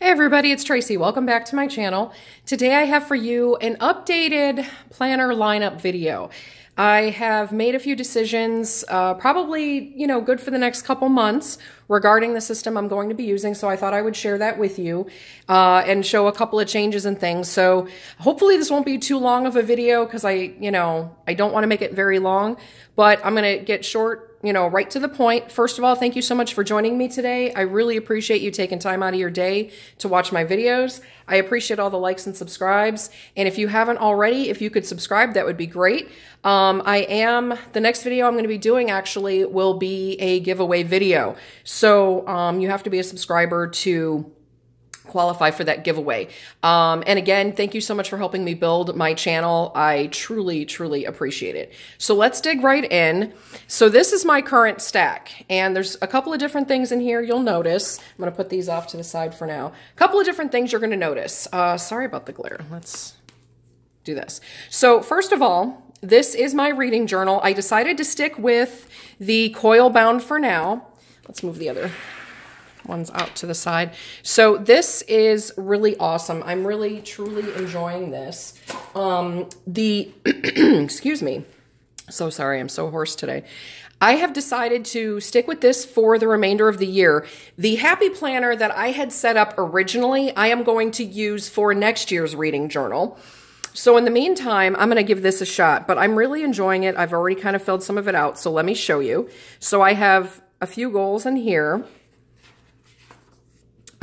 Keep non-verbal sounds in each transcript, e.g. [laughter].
Hey everybody, it's Tracy. Welcome back to my channel. Today I have for you an updated planner lineup video. I have made a few decisions, uh, probably, you know, good for the next couple months regarding the system I'm going to be using. So I thought I would share that with you uh, and show a couple of changes and things. So hopefully this won't be too long of a video because I, you know, I don't want to make it very long, but I'm going to get short you know, right to the point. First of all, thank you so much for joining me today. I really appreciate you taking time out of your day to watch my videos. I appreciate all the likes and subscribes. And if you haven't already, if you could subscribe, that would be great. Um, I am, the next video I'm going to be doing actually will be a giveaway video. So um, you have to be a subscriber to qualify for that giveaway. Um, and again, thank you so much for helping me build my channel. I truly, truly appreciate it. So let's dig right in. So this is my current stack, and there's a couple of different things in here you'll notice. I'm going to put these off to the side for now. A couple of different things you're going to notice. Uh, sorry about the glare. Let's do this. So first of all, this is my reading journal. I decided to stick with the coil bound for now. Let's move the other one's out to the side. So this is really awesome. I'm really, truly enjoying this. Um, the, [clears throat] excuse me. So sorry, I'm so hoarse today. I have decided to stick with this for the remainder of the year. The Happy Planner that I had set up originally, I am going to use for next year's reading journal. So in the meantime, I'm going to give this a shot, but I'm really enjoying it. I've already kind of filled some of it out, so let me show you. So I have a few goals in here.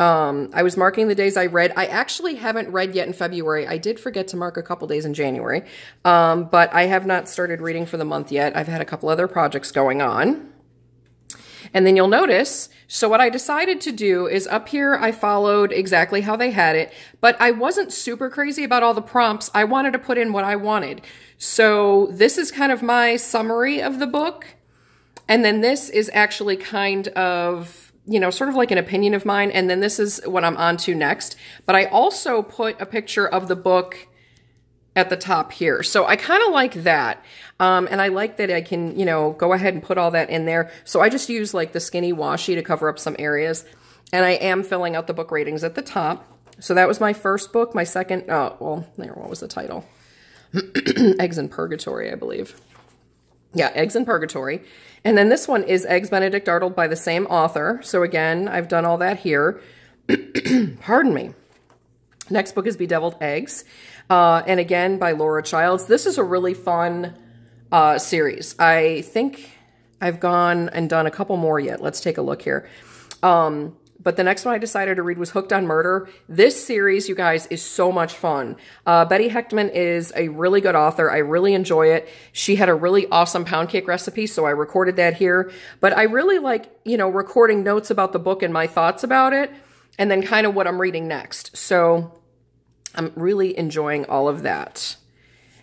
Um, I was marking the days I read. I actually haven't read yet in February. I did forget to mark a couple days in January, um, but I have not started reading for the month yet. I've had a couple other projects going on. And then you'll notice, so what I decided to do is up here, I followed exactly how they had it, but I wasn't super crazy about all the prompts. I wanted to put in what I wanted. So this is kind of my summary of the book. And then this is actually kind of you know, sort of like an opinion of mine. And then this is what I'm on to next. But I also put a picture of the book at the top here. So I kind of like that. Um, and I like that I can, you know, go ahead and put all that in there. So I just use like the skinny washi to cover up some areas. And I am filling out the book ratings at the top. So that was my first book. My second, oh, well, there, what was the title? [clears throat] Eggs in Purgatory, I believe. Yeah, Eggs in Purgatory. And then this one is Eggs Benedict Arnold by the same author. So again, I've done all that here. [clears throat] Pardon me. Next book is Bedeviled Eggs. Uh, and again, by Laura Childs. This is a really fun uh, series. I think I've gone and done a couple more yet. Let's take a look here. Um, but the next one I decided to read was Hooked on Murder. This series, you guys, is so much fun. Uh, Betty Hechtman is a really good author. I really enjoy it. She had a really awesome pound cake recipe, so I recorded that here. But I really like, you know, recording notes about the book and my thoughts about it, and then kind of what I'm reading next. So I'm really enjoying all of that.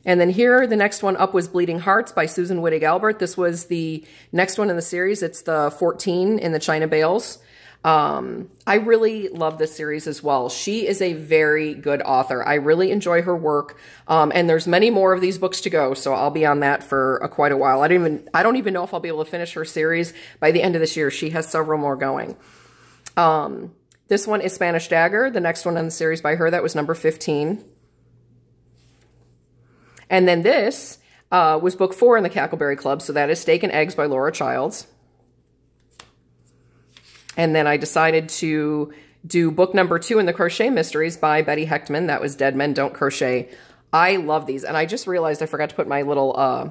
And then here, the next one up was Bleeding Hearts by Susan Wittig Albert. This was the next one in the series. It's the 14 in the China Bayles. Um, I really love this series as well. She is a very good author. I really enjoy her work. Um, and there's many more of these books to go, so I'll be on that for a, quite a while. I don't even I don't even know if I'll be able to finish her series by the end of this year. She has several more going. Um, this one is Spanish Dagger. The next one in the series by her that was number 15. And then this uh, was book four in the Cackleberry Club, so that is Steak and Eggs by Laura Childs. And then I decided to do book number two in the Crochet Mysteries by Betty Hechtman. That was Dead Men Don't Crochet. I love these. And I just realized I forgot to put my little uh,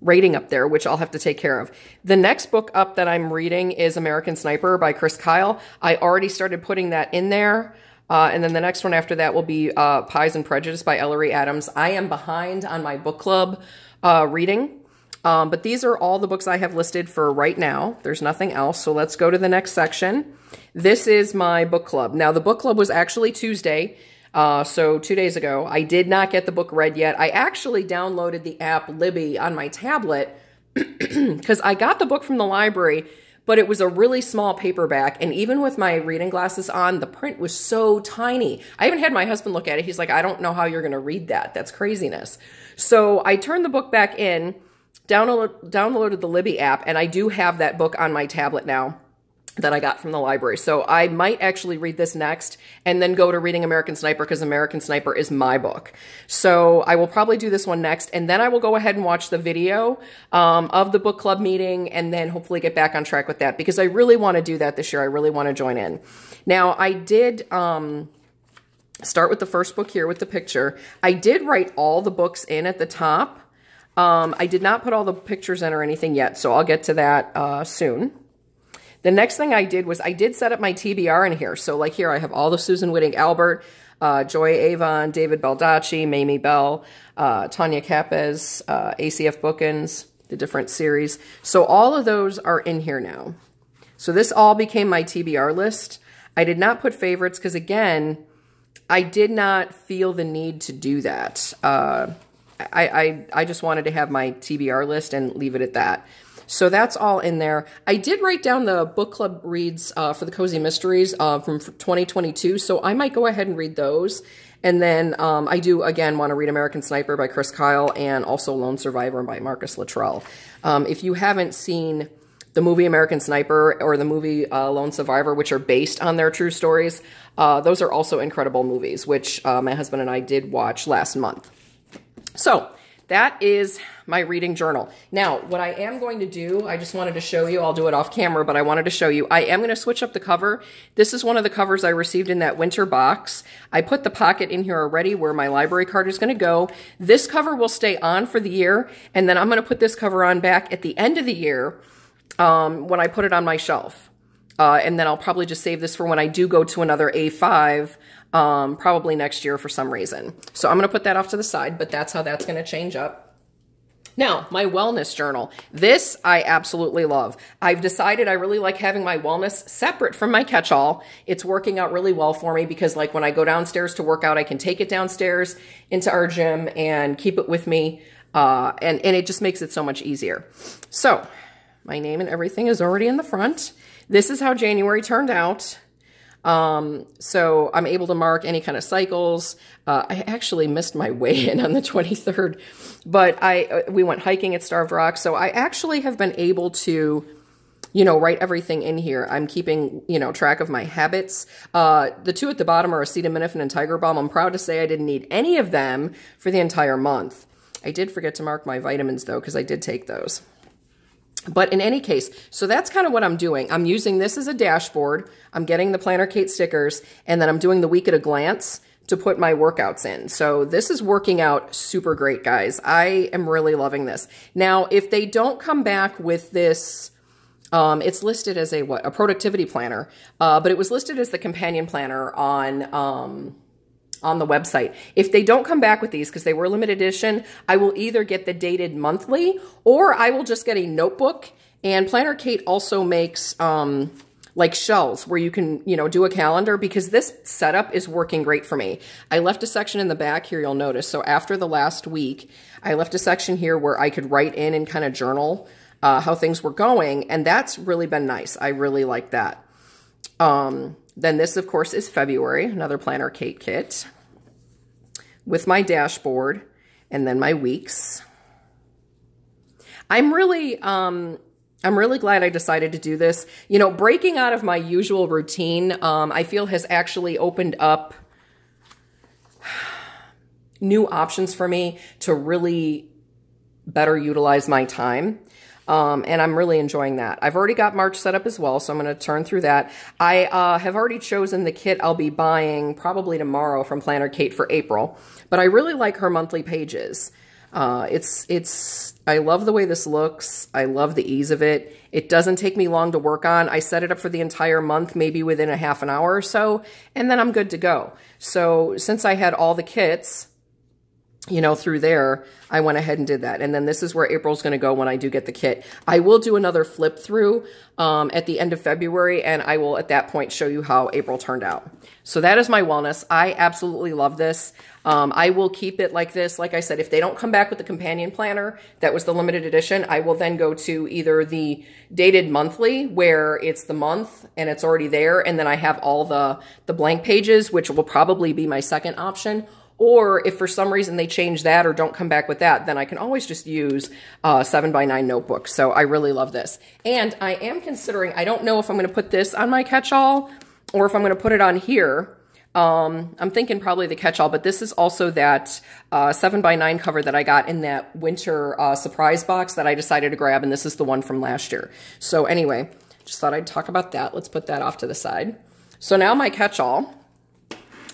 rating up there, which I'll have to take care of. The next book up that I'm reading is American Sniper by Chris Kyle. I already started putting that in there. Uh, and then the next one after that will be uh, Pies and Prejudice by Ellery Adams. I am behind on my book club uh, reading. Um, but these are all the books I have listed for right now. There's nothing else. So let's go to the next section. This is my book club. Now, the book club was actually Tuesday. Uh, so two days ago, I did not get the book read yet. I actually downloaded the app Libby on my tablet [clears throat] because I got the book from the library, but it was a really small paperback. And even with my reading glasses on, the print was so tiny. I even had my husband look at it. He's like, I don't know how you're going to read that. That's craziness. So I turned the book back in download, downloaded the Libby app, and I do have that book on my tablet now. that I got from the library. So I might actually read this next and then go to reading American Sniper because American Sniper is my book. So I will probably do this one next and then I will go ahead and watch the video um, of the book club meeting and then hopefully get back on track with that because I really want to do that this year. I really want to join in. Now I did... Um, start with the first book here with the picture. I did write all the books in at the top. Um, I did not put all the pictures in or anything yet, so I'll get to that uh, soon. The next thing I did was I did set up my TBR in here. So like here I have all the Susan Wittig Albert, uh, Joy Avon, David Baldacci, Mamie Bell, uh, Tonya Kappes, uh, ACF Bookens, the different series. So all of those are in here now. So this all became my TBR list. I did not put favorites because again, I did not feel the need to do that. I, I, I just wanted to have my TBR list and leave it at that. So that's all in there. I did write down the book club reads uh, for the Cozy Mysteries uh, from 2022, so I might go ahead and read those. And then um, I do, again, want to read American Sniper by Chris Kyle and also Lone Survivor by Marcus Luttrell. Um, if you haven't seen the movie American Sniper or the movie uh, Lone Survivor, which are based on their true stories, uh, those are also incredible movies, which uh, my husband and I did watch last month. So that is my reading journal. Now, what I am going to do, I just wanted to show you, I'll do it off camera, but I wanted to show you, I am going to switch up the cover. This is one of the covers I received in that winter box. I put the pocket in here already where my library card is going to go. This cover will stay on for the year, and then I'm going to put this cover on back at the end of the year um, when I put it on my shelf. Uh, and then I'll probably just save this for when I do go to another A5 um, probably next year for some reason. So I'm going to put that off to the side, but that's how that's going to change up. Now, my wellness journal. This I absolutely love. I've decided I really like having my wellness separate from my catch-all. It's working out really well for me because like when I go downstairs to work out, I can take it downstairs into our gym and keep it with me. Uh, and, and it just makes it so much easier. So my name and everything is already in the front. This is how January turned out. Um, so I'm able to mark any kind of cycles. Uh, I actually missed my weigh-in on the 23rd, but I uh, we went hiking at Starved Rock, so I actually have been able to, you know, write everything in here. I'm keeping, you know, track of my habits. Uh, the two at the bottom are acetaminophen and Tiger Balm. I'm proud to say I didn't need any of them for the entire month. I did forget to mark my vitamins, though, because I did take those. But in any case, so that's kind of what I'm doing. I'm using this as a dashboard. I'm getting the Planner Kate stickers, and then I'm doing the week at a glance to put my workouts in. So this is working out super great, guys. I am really loving this. Now, if they don't come back with this, um, it's listed as a what? A productivity planner, uh, but it was listed as the companion planner on um, on the website. If they don't come back with these, because they were limited edition, I will either get the dated monthly or I will just get a notebook. And Planner Kate also makes um, like shells where you can, you know, do a calendar because this setup is working great for me. I left a section in the back here, you'll notice. So after the last week, I left a section here where I could write in and kind of journal uh, how things were going. And that's really been nice. I really like that. Um, then this, of course, is February, another Planner Kate kit with my dashboard and then my weeks. I'm really, um, I'm really glad I decided to do this. You know, breaking out of my usual routine, um, I feel has actually opened up [sighs] new options for me to really better utilize my time. Um, and I'm really enjoying that. I've already got March set up as well, so I'm going to turn through that. I uh, have already chosen the kit I'll be buying probably tomorrow from Planner Kate for April, but I really like her monthly pages. Uh, it's, it's, I love the way this looks. I love the ease of it. It doesn't take me long to work on. I set it up for the entire month, maybe within a half an hour or so, and then I'm good to go. So since I had all the kits, you know, through there, I went ahead and did that. And then this is where April's going to go when I do get the kit. I will do another flip through um, at the end of February, and I will at that point show you how April turned out. So that is my wellness. I absolutely love this. Um, I will keep it like this. Like I said, if they don't come back with the companion planner, that was the limited edition, I will then go to either the dated monthly, where it's the month and it's already there, and then I have all the, the blank pages, which will probably be my second option, Or if for some reason they change that or don't come back with that, then I can always just use uh, 7 by 9 notebook. So I really love this. And I am considering, I don't know if I'm going to put this on my catch-all or if I'm going to put it on here. Um, I'm thinking probably the catch-all, but this is also that uh, 7 by 9 cover that I got in that winter uh, surprise box that I decided to grab, and this is the one from last year. So anyway, just thought I'd talk about that. Let's put that off to the side. So now my catch-all.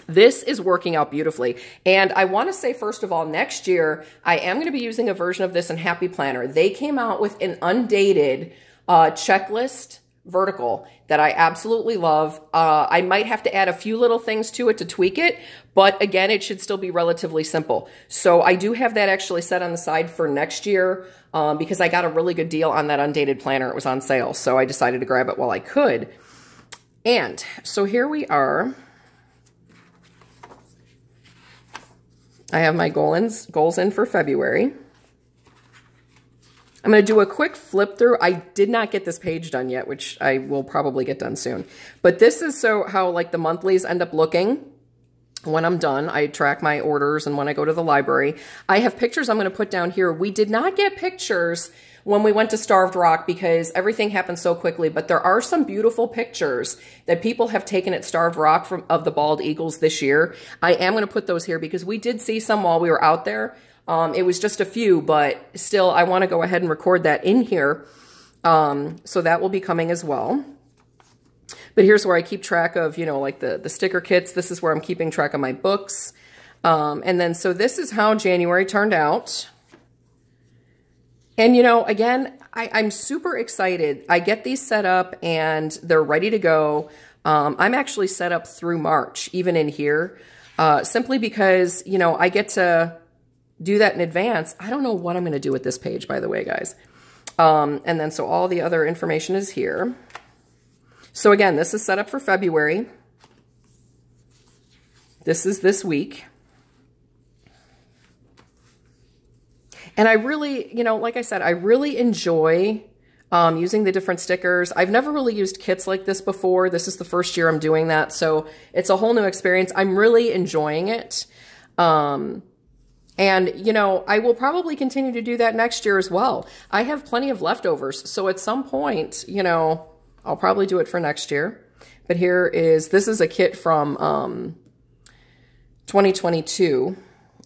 This is working out beautifully. And I want to say, first of all, next year, I am going to be using a version of this in Happy Planner. They came out with an undated uh, checklist vertical that I absolutely love. Uh, I might have to add a few little things to it to tweak it, but again, it should still be relatively simple. So I do have that actually set on the side for next year um, because I got a really good deal on that undated planner. It was on sale, so I decided to grab it while I could. And so here we are. I have my goals goals in for February. I'm going to do a quick flip through. I did not get this page done yet, which I will probably get done soon. But this is so how like the monthlies end up looking when I'm done. I track my orders and when I go to the library. I have pictures I'm going to put down here. We did not get pictures when we went to Starved Rock because everything happened so quickly, but there are some beautiful pictures that people have taken at Starved Rock from of the bald eagles this year. I am going to put those here because we did see some while we were out there. Um, it was just a few, but still, I want to go ahead and record that in here. Um, so that will be coming as well. But here's where I keep track of, you know, like the, the sticker kits. This is where I'm keeping track of my books. Um, and then, so this is how January turned out. And, you know, again, I, I'm super excited. I get these set up and they're ready to go. Um, I'm actually set up through March, even in here, uh, simply because, you know, I get to do that in advance. I don't know what I'm going to do with this page, by the way, guys. Um, and then so all the other information is here. So again, this is set up for February. This is this week. And I really, you know, like I said, I really enjoy um, using the different stickers. I've never really used kits like this before. This is the first year I'm doing that. So it's a whole new experience. I'm really enjoying it. Um, and, you know, I will probably continue to do that next year as well. I have plenty of leftovers. So at some point, you know, I'll probably do it for next year. But here is, this is a kit from um, 2022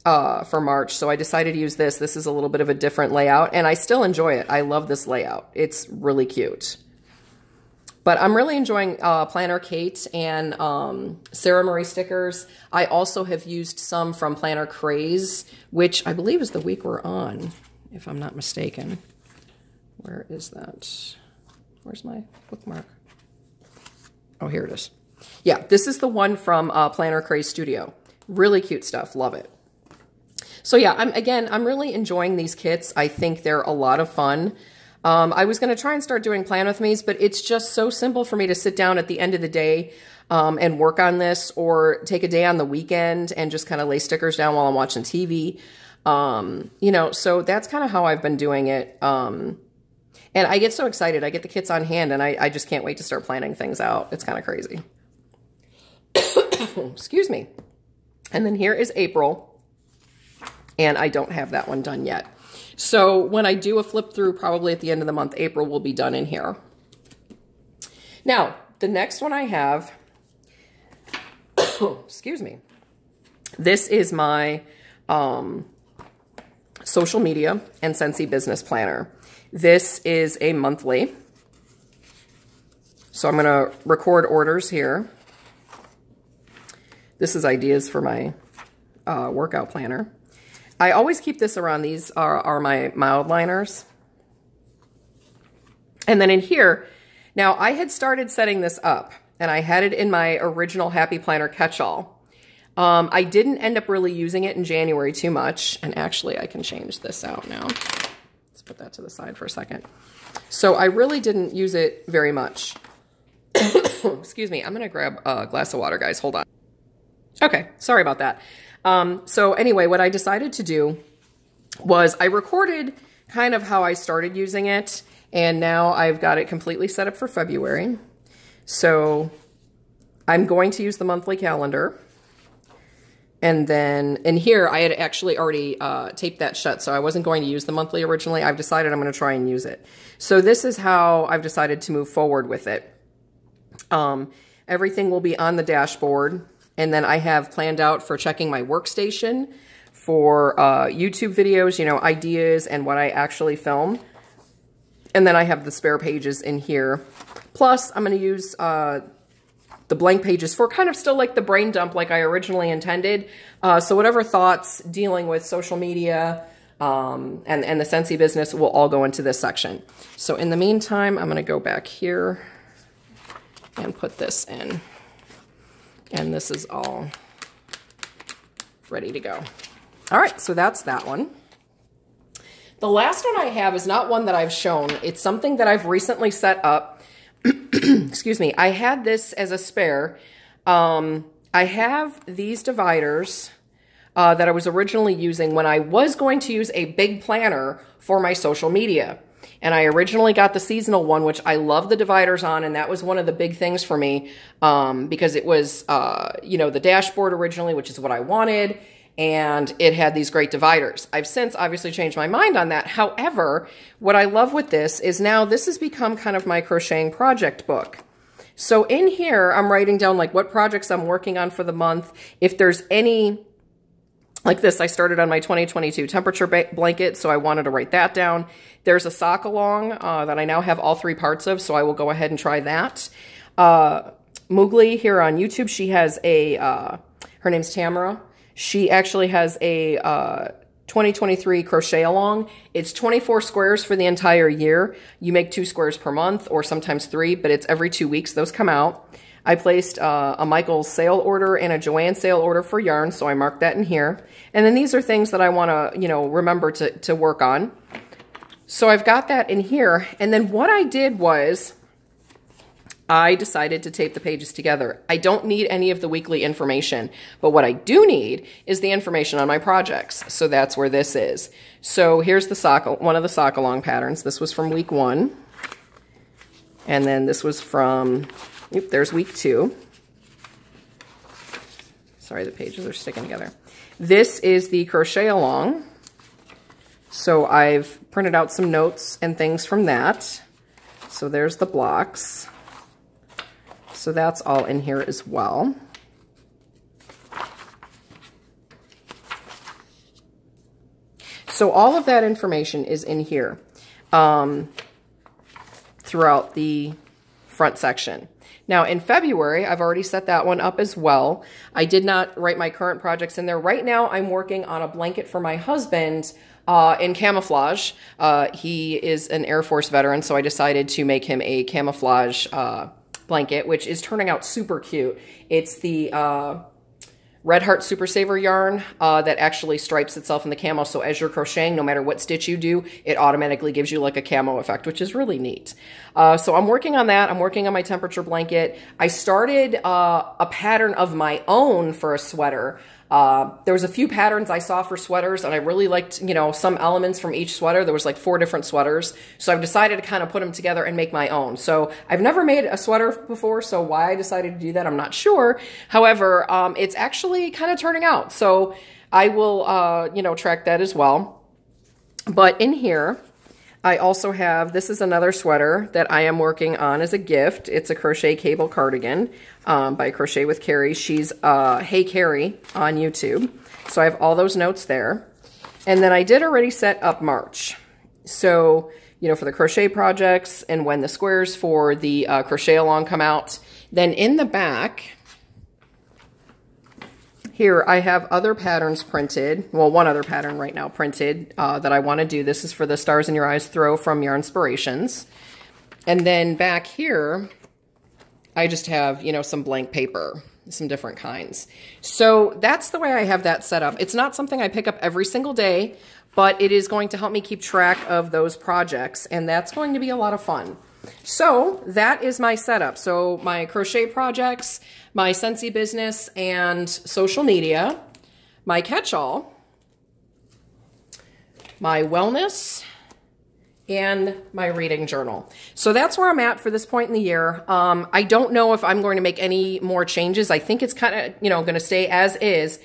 uh, for March. So I decided to use this. This is a little bit of a different layout. And I still enjoy it. I love this layout. It's really cute. But I'm really enjoying uh, Planner Kate and um, Sarah Marie stickers. I also have used some from Planner Craze, which I believe is the week we're on, if I'm not mistaken. Where is that? Where's my bookmark? Oh, here it is. Yeah, this is the one from uh, Planner Craze Studio. Really cute stuff. Love it. So yeah, I'm again, I'm really enjoying these kits. I think they're a lot of fun. Um, I was going to try and start doing plan with me's, but it's just so simple for me to sit down at the end of the day um, and work on this or take a day on the weekend and just kind of lay stickers down while I'm watching TV. Um, you know, so that's kind of how I've been doing it. Um, and I get so excited. I get the kits on hand and I, I just can't wait to start planning things out. It's kind of crazy. [coughs] Excuse me. And then here is April. And I don't have that one done yet. So when I do a flip through, probably at the end of the month, April will be done in here. Now, the next one I have, [coughs] excuse me, this is my um, social media and Scentsy business planner. This is a monthly. So I'm going to record orders here. This is ideas for my uh, workout planner. I always keep this around. These are, are my Mildliners. And then in here, now I had started setting this up and I had it in my original Happy Planner catch-all. Um, I didn't end up really using it in January too much. And actually, I can change this out now. Put that to the side for a second. So I really didn't use it very much. [coughs] Excuse me. I'm to grab a glass of water, guys. Hold on. Okay. Sorry about that. Um, so anyway, what I decided to do was I recorded kind of how I started using it, and now I've got it completely set up for February. So I'm going to use the monthly calendar. And then in here, I had actually already uh, taped that shut, so I wasn't going to use the monthly originally. I've decided I'm going to try and use it. So this is how I've decided to move forward with it. Um, everything will be on the dashboard, and then I have planned out for checking my workstation for uh, YouTube videos, you know, ideas and what I actually film. And then I have the spare pages in here. Plus, I'm going to use uh, the blank pages for kind of still like the brain dump like I originally intended. Uh, so whatever thoughts dealing with social media um, and, and the Scentsy business will all go into this section. So in the meantime, I'm going to go back here and put this in. And this is all ready to go. All right, so that's that one. The last one I have is not one that I've shown. It's something that I've recently set up. [clears throat] Excuse me. I had this as a spare. Um, I have these dividers uh, that I was originally using when I was going to use a big planner for my social media. And I originally got the seasonal one, which I love the dividers on, and that was one of the big things for me um, because it was, uh, you know, the dashboard originally, which is what I wanted and it had these great dividers. I've since obviously changed my mind on that. However, what I love with this is now this has become kind of my crocheting project book. So in here, I'm writing down like what projects I'm working on for the month. If there's any, like this, I started on my 2022 temperature blanket, so I wanted to write that down. There's a sock along uh, that I now have all three parts of, so I will go ahead and try that. Uh, Moogly here on YouTube, she has a, uh, her name's Tamara. She actually has a uh, 2023 crochet along. It's 24 squares for the entire year. You make two squares per month or sometimes three, but it's every two weeks those come out. I placed uh, a Michael's sale order and a Joann sale order for yarn, so I marked that in here. And then these are things that I want to, you know, remember to, to work on. So I've got that in here. And then what I did was I decided to tape the pages together. I don't need any of the weekly information, but what I do need is the information on my projects. So that's where this is. So here's the sock, one of the sock along patterns. This was from week one. And then this was from, oop, there's week two. Sorry, the pages are sticking together. This is the crochet along. So I've printed out some notes and things from that. So there's the blocks. So that's all in here as well. So all of that information is in here um, throughout the front section. Now in February, I've already set that one up as well. I did not write my current projects in there. Right now, I'm working on a blanket for my husband uh, in camouflage. Uh, he is an Air Force veteran, so I decided to make him a camouflage uh, blanket, which is turning out super cute. It's the uh, Red Heart Super Saver yarn uh, that actually stripes itself in the camo. So as you're crocheting, no matter what stitch you do, it automatically gives you like a camo effect, which is really neat. Uh, so I'm working on that. I'm working on my temperature blanket. I started uh, a pattern of my own for a sweater. Uh, there was a few patterns I saw for sweaters, and I really liked, you know, some elements from each sweater. There was like four different sweaters. So I've decided to kind of put them together and make my own. So I've never made a sweater before, so why I decided to do that, I'm not sure. However, um, it's actually kind of turning out. So I will, uh, you know, track that as well. But in here, I also have, this is another sweater that I am working on as a gift. It's a crochet cable cardigan um, by Crochet with Carrie. She's uh, Hey Carrie on YouTube. So I have all those notes there. And then I did already set up March. So, you know, for the crochet projects and when the squares for the uh, crochet along come out. Then in the back, here I have other patterns printed, well one other pattern right now printed uh, that I want to do. This is for the Stars in Your Eyes throw from Yarnspirations. And then back here, I just have, you know, some blank paper, some different kinds. So that's the way I have that set up. It's not something I pick up every single day, but it is going to help me keep track of those projects, and that's going to be a lot of fun. So that is my setup. So my crochet projects, my Scentsy business, and social media, my catch-all, my wellness, and my reading journal. So that's where I'm at for this point in the year. Um, I don't know if I'm going to make any more changes. I think it's kind of, you know, going to stay as is.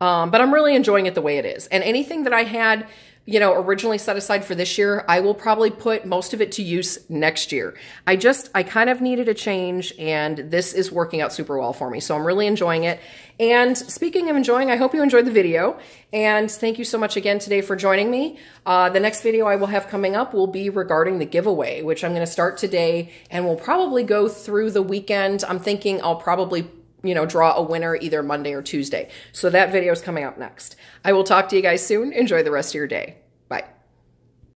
Um, but I'm really enjoying it the way it is. And anything that I had you know, originally set aside for this year, I will probably put most of it to use next year. I just, I kind of needed a change and this is working out super well for me. So I'm really enjoying it. And speaking of enjoying, I hope you enjoyed the video. And thank you so much again today for joining me. Uh, the next video I will have coming up will be regarding the giveaway, which I'm going to start today and we'll probably go through the weekend. I'm thinking I'll probably you know, draw a winner either Monday or Tuesday. So that video is coming up next. I will talk to you guys soon. Enjoy the rest of your day.